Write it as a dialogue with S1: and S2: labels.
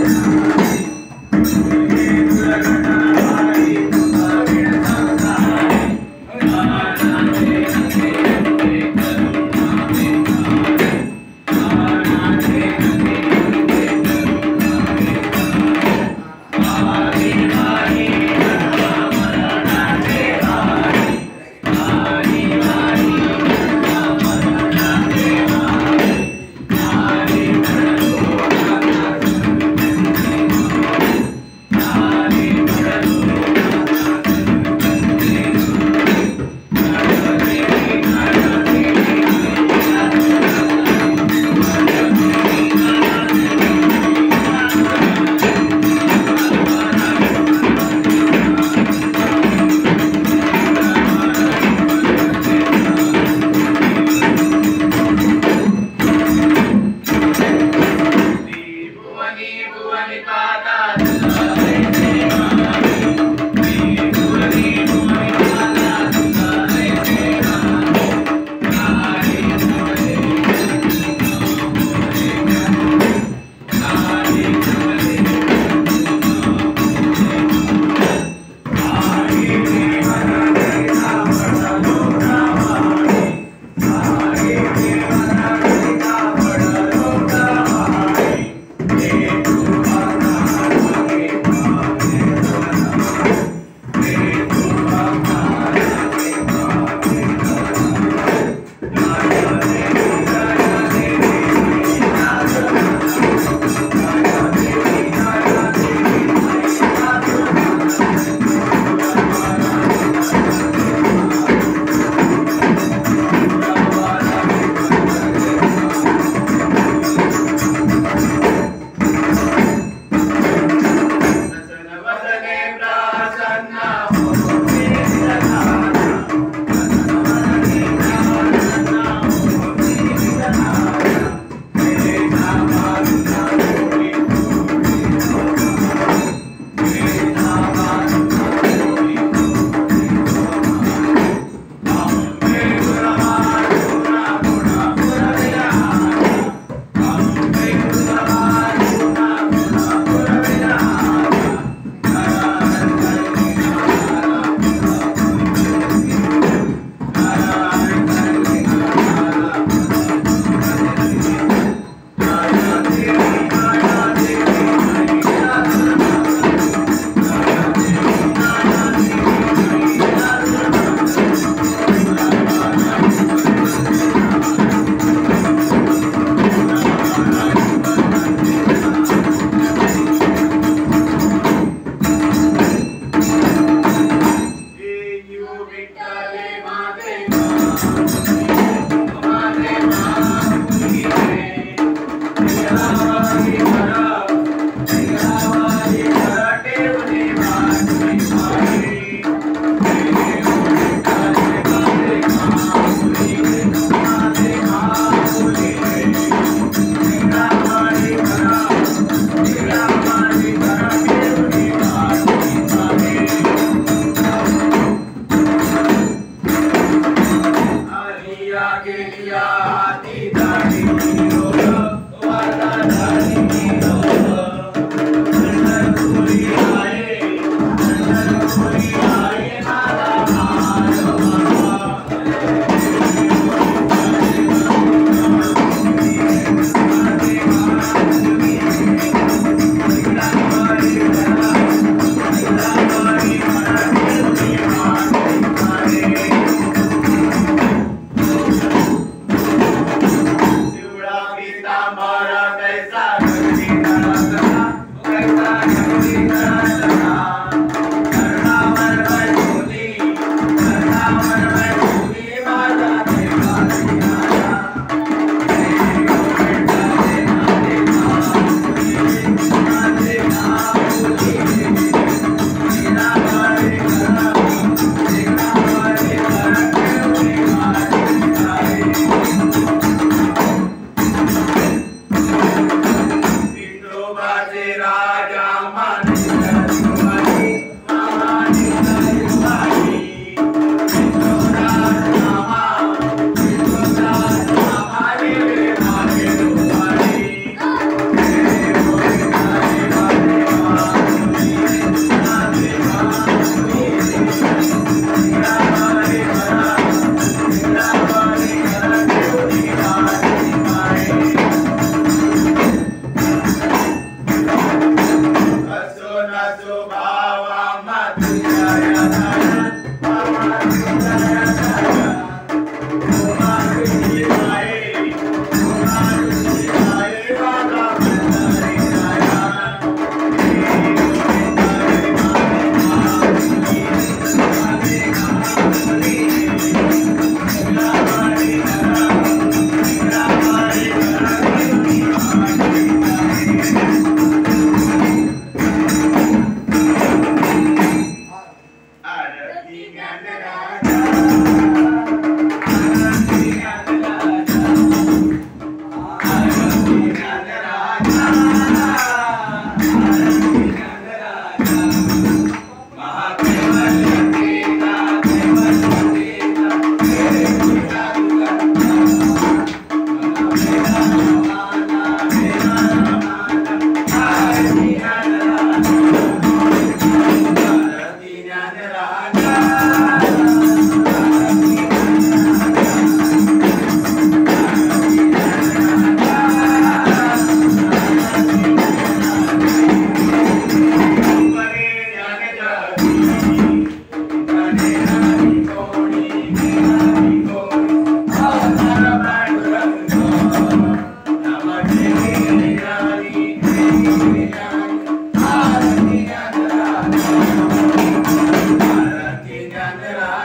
S1: Thank you. ba ai, ai, ai. Aarti Dnyanraj Candela.